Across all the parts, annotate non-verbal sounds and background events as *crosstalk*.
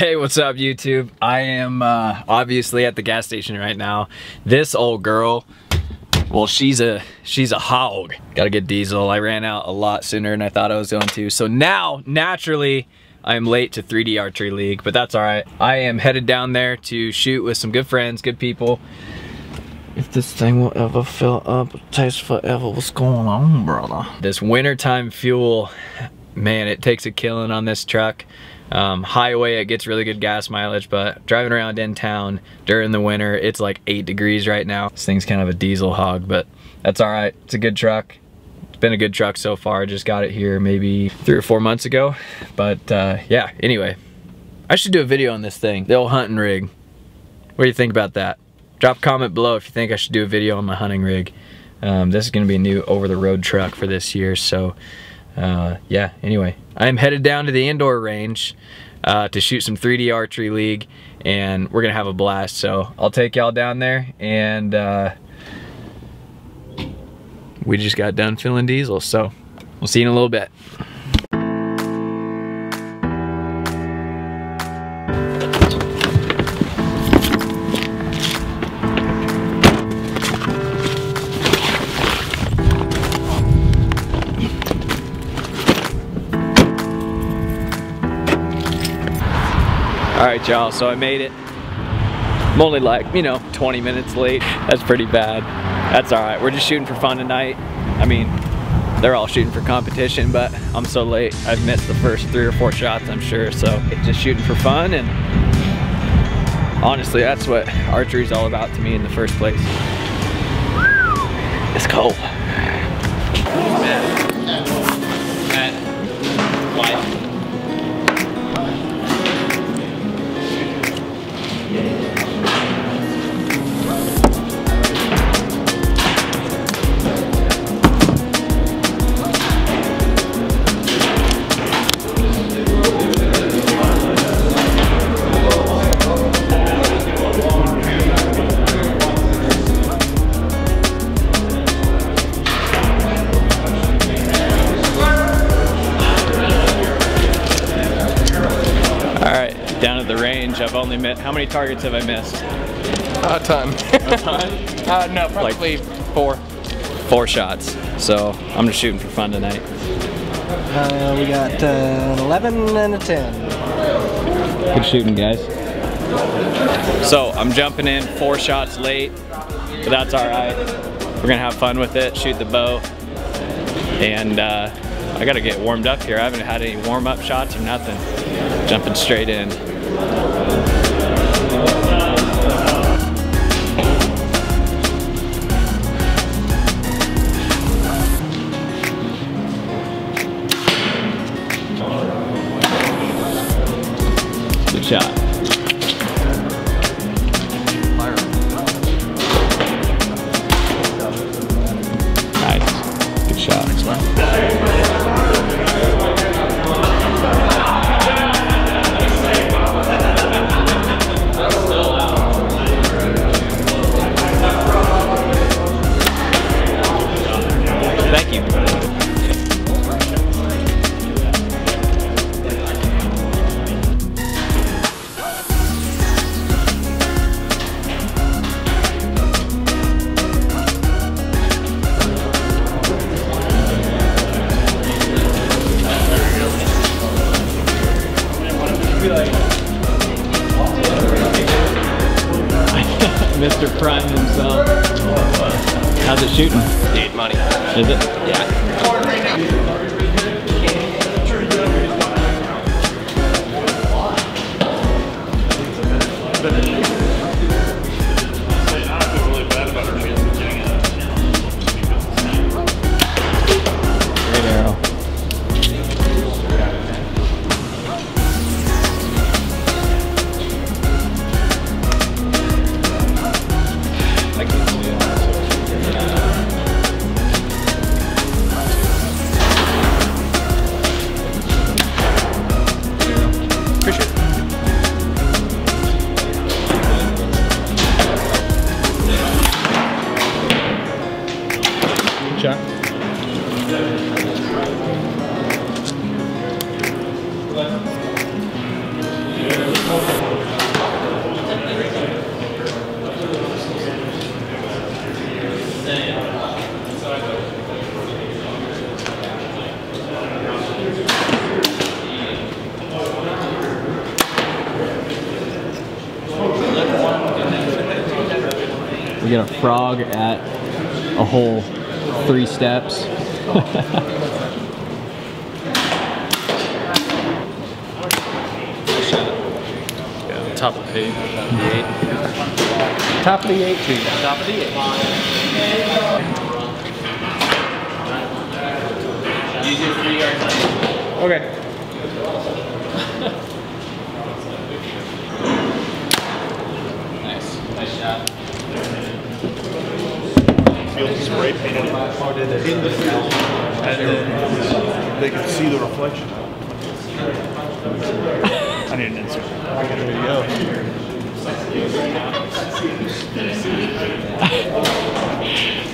Hey, what's up YouTube? I am uh, obviously at the gas station right now. This old girl, well, she's a she's a hog. Gotta get diesel. I ran out a lot sooner than I thought I was going to. So now, naturally, I'm late to 3D Archery League, but that's all right. I am headed down there to shoot with some good friends, good people. If this thing will ever fill up, it takes forever. What's going on, brother? This wintertime fuel, man, it takes a killing on this truck. Um, highway, it gets really good gas mileage, but driving around in town during the winter, it's like eight degrees right now. This thing's kind of a diesel hog, but that's all right. It's a good truck. It's been a good truck so far. Just got it here maybe three or four months ago. But uh, yeah, anyway, I should do a video on this thing, the old hunting rig. What do you think about that? Drop a comment below if you think I should do a video on my hunting rig. Um, this is gonna be a new over-the-road truck for this year, so uh, yeah, anyway, I'm headed down to the indoor range uh, to shoot some 3D Archery League, and we're gonna have a blast. So I'll take y'all down there, and uh, we just got done filling diesel, so we'll see you in a little bit. All right, y'all, so I made it. I'm only like, you know, 20 minutes late. That's pretty bad. That's all right, we're just shooting for fun tonight. I mean, they're all shooting for competition, but I'm so late. I've missed the first three or four shots, I'm sure. So just shooting for fun and honestly, that's what archery's all about to me in the first place. It's cold. Only met, how many targets have I missed? A ton. A *laughs* ton? uh, no, probably four. Four shots. So I'm just shooting for fun tonight. Uh, we got uh, an 11 and a 10. Good shooting, guys. So I'm jumping in four shots late, but that's all right. We're gonna have fun with it, shoot the bow, and uh, I gotta get warmed up here. I haven't had any warm-up shots or nothing. Jumping straight in. *laughs* Mr. Prime himself. How's it shooting? Is it? Yeah. We get a frog at a whole three steps. Top of eight. Top of the eight too. Top of the eight. Okay. *laughs* Nice, nice shot. Field spray painted in the field, and then they could see the reflection. I need an insert. There you go.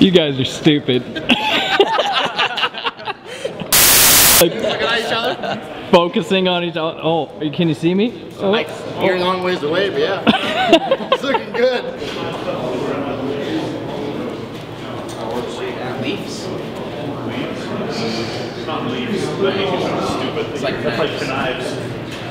You guys are stupid. Focusing on each other. Oh, can you see me? Oh. You're a long ways away, but yeah. *laughs* it's looking good.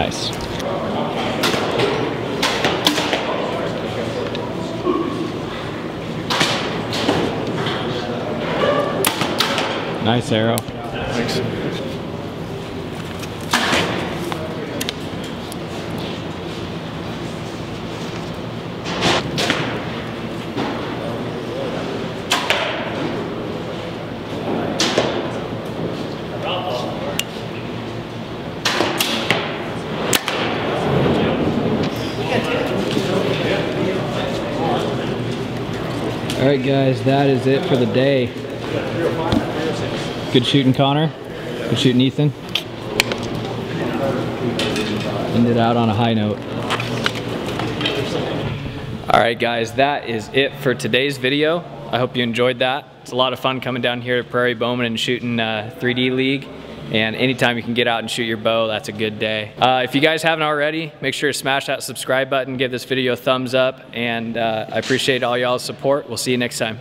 Nice. Nice arrow. Thanks. Right, guys, that is it for the day. Good shooting, Connor. Good shooting, Ethan. Ended out on a high note. All right, guys, that is it for today's video. I hope you enjoyed that. It's a lot of fun coming down here to Prairie Bowmen and shooting uh, 3D League. And anytime you can get out and shoot your bow, that's a good day. Uh, if you guys haven't already, make sure to smash that subscribe button, give this video a thumbs up, and uh, I appreciate all y'all's support. We'll see you next time.